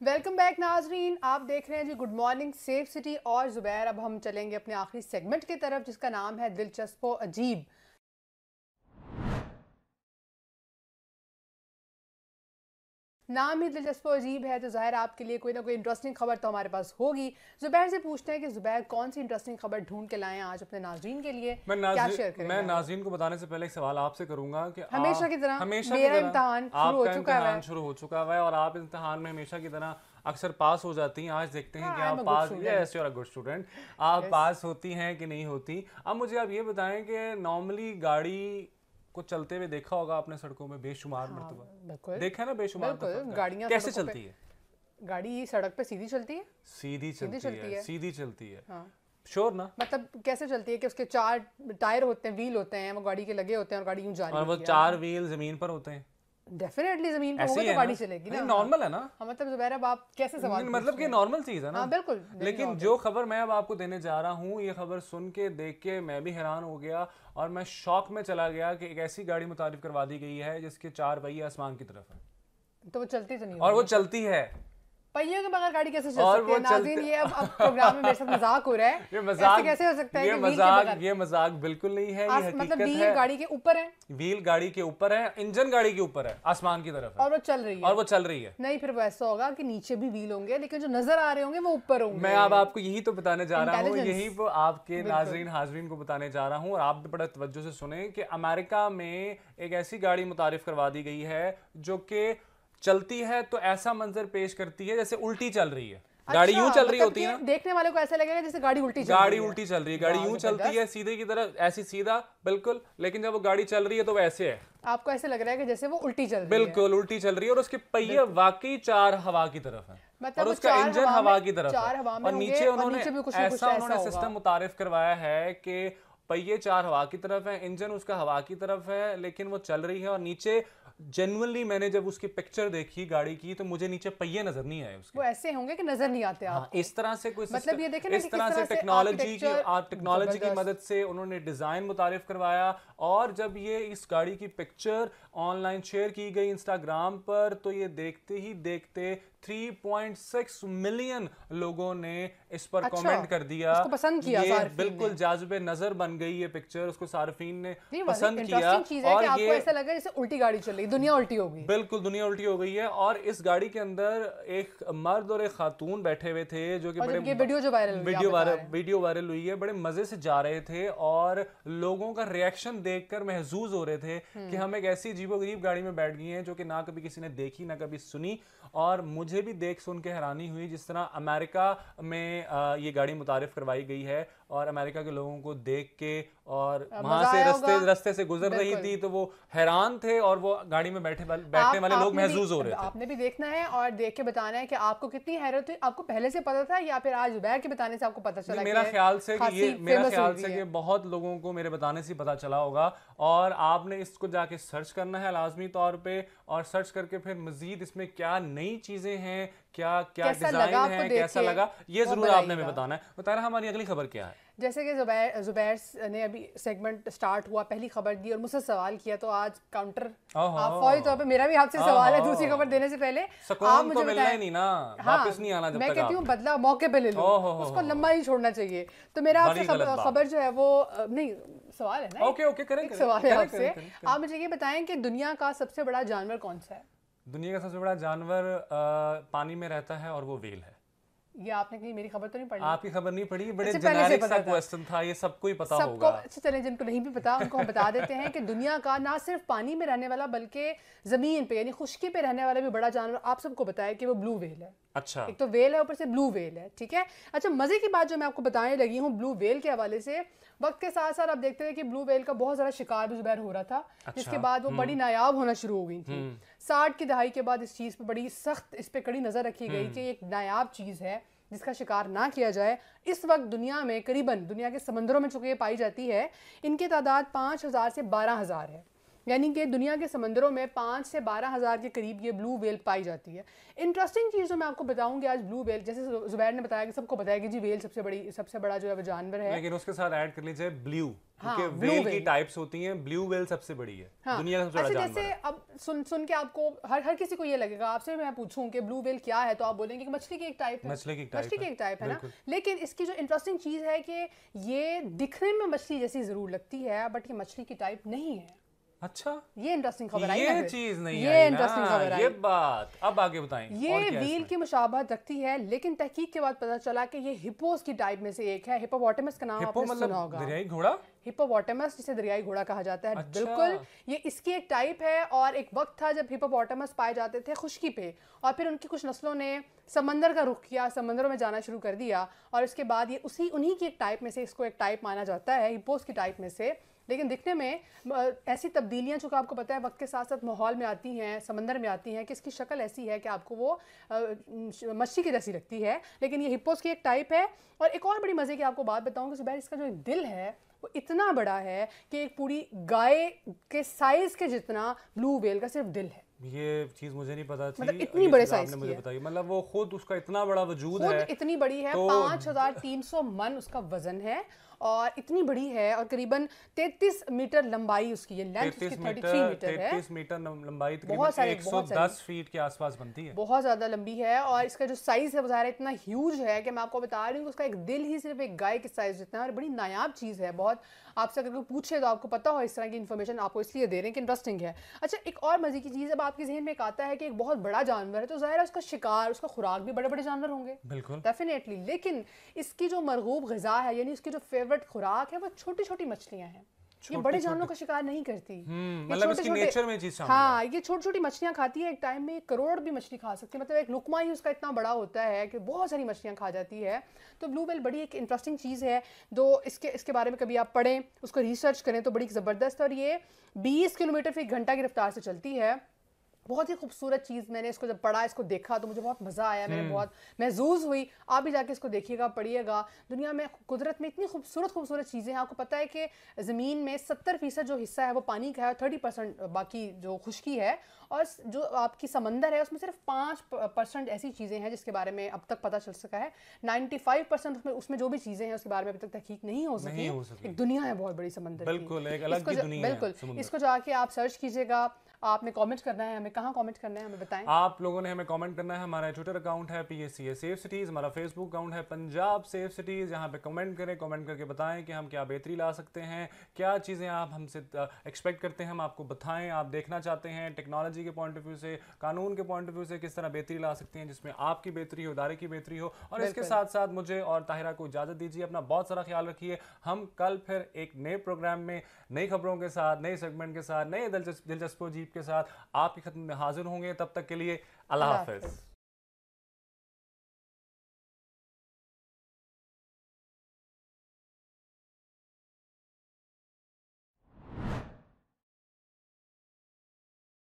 Welcome back नाजरीन आप देख रहे हैं जी गुड मॉर्निंग सेफ़ सिटी और जुबैर अब हम चलेंगे अपने आखिरी सेगमेंट की तरफ़, जिसका नाम है दिलचस्प अजीब। नाम ही दिलचस्प अजीब है तो ज़ाहिर आपके लिए कोई ना कोई इंटरेस्टिंग खबर तो हमारे पास होगी। जुबैर से पूछते हैं कि जुबैर कौन सी इंटरेस्टिंग खबर ढूंढ के लाए आज अपने नाजरीन के लिए? मैं क्या शेयर करेंगे मैं नाजरीन को बताने से पहले एक सवाल आपसे करूँगा कि हमेशा की तरह हमेशा मेरा की शुरू हो चुका है। शुरू हो चुका है और आप इम्तिहान में हमेशा की तरह अक्सर पास हो जाती हैं। आज देखते हैं हाँ, कि आप pass yes you are a good student आप. पास होती हैं कि नहीं होती? अब मुझे आप ये बताएँ कि नॉर्मली गाड़ी को चलते हुए देखा होगा आपने सड़कों में बेशुमार हाँ, मरतबा। देखा है ना बेशुमार गाड़ियाँ कैसे चलती है? गाड़ी सड़क पे सीधी चलती है? सीधी चलती चलती है है। सीधी चलती है। हाँ। श्योर ना? मतलब कैसे चलती है कि उसके चार टायर होते हैं व्हील होते हैं वो गाड़ी के लगे होते हैं और गाड़ी यूँ जा रही और वो चार व्हील ज़मीन पर होते हैं। डेफिनेटली ज़मीन पे होगा तो गाड़ी चलेगी ना। नॉर्मल है ना? हाँ मतलब जुबैर अब आप कैसे सवाल मतलब कि नॉर्मल चीज़ है ना। हाँ बिल्कुल लेकिन जो खबर मैं अब आपको देने जा रहा हूँ ये खबर सुन के देख के मैं भी हैरान हो गया और मैं शौक में चला गया कि एक ऐसी गाड़ी मुतारिफ करवा दी गई है जिसके चार पहिए आसमान की तरफ़ है। तो वो चलती तो नहीं और वो चलती है। पहियों के बगैर गाड़ी कैसे चल और सकती है? चलते- ये अब अब प्रोग्राम में मेरे साथ मज़ाक हो रहा है। ये मज़ाक कैसे हो सकता है ये मज़ाक ये मज़ाक बिल्कुल नहीं है ये मतलब व्हील गाड़ी के ऊपर है? व्हील गाड़ी के ऊपर है इंजन गाड़ी के ऊपर है आसमान की तरफ़ है। और वो चल रही है। और वो चल रही है। नहीं फिर वो ऐसा होगा कि नीचे भी व्हील होंगे लेकिन जो नज़र आ रहे होंगे वो ऊपर होंगे। मैं अब आपको यही तो बताने जा रहा हूँ यही वो आपके नाजरीन हाजरीन को बताने जा रहा हूँ और आप बड़ा तवज्जो से सुने कि अमेरिका में एक ऐसी गाड़ी मुतारिफ करवा दी गई है जो कि चलती है तो ऐसा मंजर पेश करती है जैसे उल्टी चल रही है। अच्छा, गाड़ी यूँ चल रही मतलब होती है देखने वाले को ऐसा लगेगा जैसे गाड़ी उल्टी चल गाड़ी उल्टी चल रही है गाड़ी यूँ चलती है सीधे की तरफ़ ऐसी सीधा बिल्कुल लेकिन जब वो गाड़ी चल रही है तो वैसे है। आपको ऐसे लग रहा है कि जैसे वो उल्टी चल रही है। बिल्कुल उल्टी चल रही है और उसके पहिए वाकई चार हवा की तरफ़ है। मतलब और उसका इंजन हवा की तरफ़ चार है हवा में और नीचे उन्होंने ऐसा उन्होंने सिस्टम मुतारिफ करवाया है कि पहिए चार हवा की तरफ़ है इंजन उसका हवा की तरफ़ है लेकिन वो चल रही है और नीचे जेनुअनली मैंने जब उसकी पिक्चर देखी गाड़ी की तो मुझे नीचे पहिए नज़र नहीं आए उसके। वो ऐसे होंगे कि नज़र नहीं आते हाँ, इस तरह से कोई मतलब ये देखें इस तरह से टेक्नोलॉजी की टेक्नोलॉजी की मदद से उन्होंने डिज़ाइन मुतारिफ करवाया और जब ये इस गाड़ी की पिक्चर ऑनलाइन शेयर की गई इंस्टाग्राम पर तो ये देखते ही देखते 3.6 मिलियन लोगों ने इस पर अच्छा, कमेंट कर दिया। उसको पसंद किया ये बिल्कुल जाजुबे नज़र बन गई ये पिक्चर उसको सार्फिन ने पसंद किया है कि और आपको ये ऐसा लगा जैसे उल्टी गाड़ी चल रही दुनिया उल्टी हो गई। बिल्कुल दुनिया उल्टी हो गई है और इस गाड़ी के अंदर एक मर्द और एक खातून बैठे हुए थे जो कि बड़े वीडियो जो viral video viral video viral हुई है बड़े मज़े से जा रहे थे और लोगों का रिएक्शन देखकर महजूज हो रहे थे कि हम एक ऐसी अजीबोगरीब गाड़ी में बैठ गए हैं जो कि ना कभी किसी ने देखी ना कभी सुनी और मुझे भी देख सुन के हैरानी हुई जिस तरह अमेरिका में ये गाड़ी मुतारफ़ करवाई गई है। और अमेरिका के लोगों को देख के और वहाँ से रस्ते रस्ते से गुजर रही थी तो वो हैरान थे और वो गाड़ी में बैठे बैठने वाले लोग महजूज हो रहे थे। आपने भी देखना है और देख के बताना है कि आपको कितनी हैरत हुई आपको पहले से पता था या फिर आज जुबैर के बताने से आपको पता चला मेरा ख्याल से कि ये मेरा ख्याल से है। कि बहुत लोगों को मेरे बताने से पता चला होगा और आपने इसको जाके सर्च करना है लाजमी तौर पे और सर्च करके फिर मजीद इसमें क्या नई चीज़ें हैं क्या क्या डिज़ाइन है कैसा लगा? ये ज़रूर आपने हमें बताना है। बता रहा हमारी अगली खबर क्या है? जैसे कि जुबैर जुबैर ने अभी सेगमेंट स्टार्ट हुआ पहली खबर दी और मुझसे सवाल किया तो आज काउंटर। आप फौरी तौर पे मेरा भी आपसे सवाल है दूसरी खबर देने से पहले आप मुझे तो मिलना बताएँ। ही नहीं ना। हाँ, वापस नहीं आना जब मैं कहती हूँ बदला मौके पे ले लो। उसको लंबा नहीं छोड़ना चाहिए। तो मेरा आपसे खबर, जो है वो नहीं सवाल है ना ओके ओके करें सवाल है आपसे। आप मुझे ये बताएँ कि दुनिया का सबसे बड़ा जानवर कौन सा है? दुनिया का सबसे बड़ा जानवर पानी में रहता है और वो वेल है। ये आपने कहीं मेरी खबर तो नहीं पढ़ी? आपकी खबर नहीं पड़ी बड़े अच्छा, जेनेरिक सा था। क्वेश्चन था ये सबको ही पता सबको होगा। अच्छा चलें जिनको नहीं भी पता उनको हम बता देते हैं कि दुनिया का ना सिर्फ़ पानी में रहने वाला बल्कि ज़मीन पे यानी खुश्की पे रहने वाला भी बड़ा जानवर आप सबको बताया कि वो ब्लू वेल है। अच्छा। एक तो वेल है ऊपर से ब्लू वेल है ठीक है? अच्छा मज़े की बात जो मैं आपको बताने लगी हूँ ब्लू वेल के हवाले से वक्त के साथ साथ आप देखते हैं कि ब्लू वेल का बहुत ज़्यादा शिकार भी जुबैर हो रहा था अच्छा, जिसके बाद वो बड़ी नायाब होना शुरू हो गई थी। साठ की दहाई के बाद इस चीज़ पे बड़ी सख्त इस पे कड़ी नज़र रखी गई कि एक नायाब चीज़ है। जिसका शिकार ना किया जाए, इस वक्त दुनिया में करीबन, दुनिया के समंदरों में चुके पाई जाती है। इनकी तादाद पाँच हज़ार से बारह हज़ार है। यानी कि दुनिया के समंदरों में पाँच से बारह हज़ार के करीब ये ब्लू वेल पाई जाती है। इंटरेस्टिंग चीज़ जो मैं आपको बताऊँगी आज ब्लू वेल जैसे जुबैर ने बताया कि सबको बताया कि जी वेल सबसे बड़ी सबसे बड़ा जो है वो जानवर है। लेकिन उसके साथ ऐड कर लीजिए ब्लू हाँ, क्योंकि वेल की टाइप्स होती हैं ब्लू वेल सबसे बड़ी है हाँ, दुनिया का सबसे बड़ा अच्छा जैसे अब सुन सुन के आपको हर हर किसी को ये लगेगा आपसे मैं पूछूँ कि ब्लू वेल क्या है तो आप बोलेंगे कि मछली की एक टाइप है। मछली की type मछली की एक टाइप है ना। लेकिन इसकी जो इंटरेस्टिंग चीज़ है कि ये दिखने में मछली जैसी ज़रूर लगती है बट ये मछली की टाइप नहीं है। अच्छा। ये इंटरेस्टिंग खबर आई ये चीज़ नहीं ये इंटरेस्टिंग खबर आई। ये बात। अब आगे बताएँ ये व्हील की मुशाबहत रखती है लेकिन तहकीक के बाद पता चला कि ये हिपोस की टाइप में से एक है। हिपोपोटामस का नाम आपने सुना होगा। मतलब दरियाई घोड़ा? हिपोपोटामस जिसे दरियाई घोड़ा कहा जाता है। अच्छा। बिल्कुल ये इसकी एक टाइप है और एक वक्त था जब हिपोपोटामस पाए जाते थे खुश्की पे और फिर उनकी कुछ नस्लों ने समंदर का रुख किया समंदरों में जाना शुरू कर दिया और उसके बाद ये उसी उन्हीं की एक टाइप में से इसको एक टाइप माना जाता है हिपोस की टाइप में से। लेकिन दिखने में ऐसी तब्दीलियाँ जो आपको पता है वक्त के साथ साथ माहौल में आती हैं समंदर में आती हैं कि इसकी शक्ल ऐसी है कि आपको वो मच्छी की जैसी लगती है। लेकिन ये हिप्पोस की एक टाइप है और एक और बड़ी मज़े की आपको बात बताऊँ कि जुबैर इसका जो दिल है वो इतना बड़ा है कि एक पूरी गाय के साइज़ के जितना ब्लू वेल का सिर्फ़ दिल है। ये चीज़ मुझे नहीं पता थी मतलब इतनी बड़े की मुझे। बताई। मतलब वो खुद उसका इतना बड़ा वजूद खुद है इतनी बड़ी है तो- पाँच हज़ार तीन सौ मन उसका वज़न है और इतनी बड़ी है और करीबन 33 मीटर लंबाई उसकी है लेंथ उसकी 33 33 मीटर है। 33 मीटर लंबाई बहुत तकरीबन सारे- बहुत 110 फीट के आसपास बनती है। बहुत ज़्यादा लंबी है और इसका जो साइज़ है वो इतना ह्यूज है कि मैं आपको बता रही हूँ उसका एक दिल ही सिर्फ़ एक गाय के साइज़ जितना है और बड़ी नायाब चीज़ है बहुत। आपसे अगर कोई पूछे तो आपको पता हो इस तरह की इन्फॉर्मेशन आपको इसलिए दे रहे हैं कि इंटरेस्टिंग है। अच्छा एक और मज़े की चीज़ अब आपके जहन में एक आता है कि एक बहुत बड़ा जानवर है तो ज़ाहिर है उसका शिकार उसका खुराक भी बड़े बड़े जानवर होंगे। बिल्कुल। डेफिनेटली लेकिन इसकी जो मरगूब गज़ा है यानी उसकी जो फेवरेट खुराक है वो छोटी छोटी मछलियाँ हैं। ये बड़े जानवरों का शिकार नहीं करती। हम्म, मतलब इसकी नेचर में चीज़ हाँ ये छोटी छोटी मछलियाँ खाती है एक टाइम में एक करोड़ भी मछली खा सकती है। मतलब एक लुकमा ही उसका इतना बड़ा होता है कि बहुत सारी मछलियाँ खा जाती है। तो ब्लू वेल बड़ी एक इंटरेस्टिंग चीज़ है। दो इसके इसके बारे में कभी आप पढ़ें उसको रिसर्च करें तो बड़ी ज़बरदस्त और ये बीस किलोमीटर फ़ी घंटा की रफ्तार से चलती है। बहुत ही खूबसूरत चीज़ मैंने इसको जब पढ़ा इसको देखा तो मुझे बहुत मज़ा आया मैंने बहुत महजूज हुई। आप भी जाके इसको देखिएगा पढ़िएगा। दुनिया में कुदरत में इतनी खूबसूरत खूबसूरत चीज़ें हैं। आपको पता है कि ज़मीन में सत्तर फ़ीसद जो हिस्सा है वो पानी का है और थर्टी परसेंट बाकी जो खुश्की है और जो आपकी समंदर है उसमें सिर्फ़ पाँच परसेंट ऐसी चीज़ें हैं जिसके बारे में अब तक पता चल सका है। नाइन्टी फाइव परसेंट उसमें उसमें जो भी चीज़ें हैं उसके बारे में अभी तक तहकीक नहीं हो सकी। हो। एक दुनिया है बहुत बड़ी समंदर बिल्कुल, एक अलग इसको दुनिया बिल्कुल। इसको जाके आप सर्च कीजिएगा। आपने कमेंट करना है हमें कहाँ कमेंट करना है हमें बताएँ। आप लोगों ने हमें कमेंट करना है हमारा ट्विटर अकाउंट है P S C safe cities हमारा फेसबुक अकाउंट है पंजाब सेफ़ सिटीज़ यहाँ पे कमेंट करें कमेंट करके बताएँ कि हम क्या बेहतरी ला सकते हैं क्या चीज़ें आप हमसे एक्सपेक्ट करते हैं हम आपको बताएँ आप देखना चाहते हैं टेक्नोलॉजी के पॉइंट ऑफ़ व्यू से कानून के पॉइंट ऑफ़ व्यू से किस तरह बेहतरी ला सकते हैं जिसमें आपकी बेहतरी हो इदारे की बेहतरी हो और इसके साथ साथ मुझे और ताहिरा को इजाज़त दीजिए अपना बहुत सारा ख्याल रखिए हम कल फिर एक नए प्रोग्राम में नई खबरों के साथ नए सेगमेंट के साथ नए दिलचस्प दिलचस्प के साथ आपकी खत्म में हाजिर होंगे तब तक के लिए अल्लाह हाफिज़।